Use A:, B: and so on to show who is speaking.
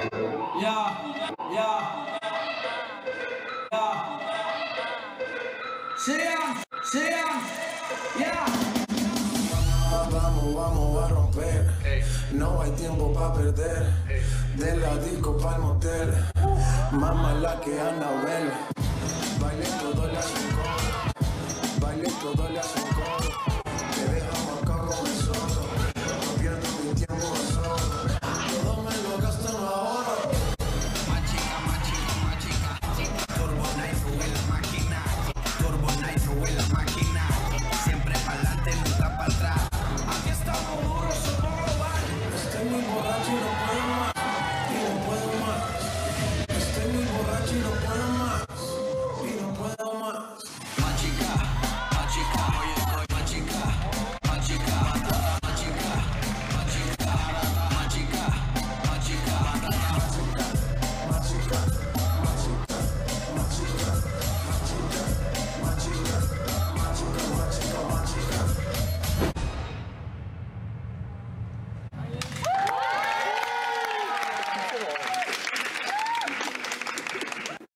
A: Ya, ya, ya. Sean, sean, ya.
B: Vamos, vamos a romper. No hay tiempo para perder. De la disco pa'l motel. Más mala que Annabelle. Baile todo le hacen coro. Baile todo le hacen. you don't want.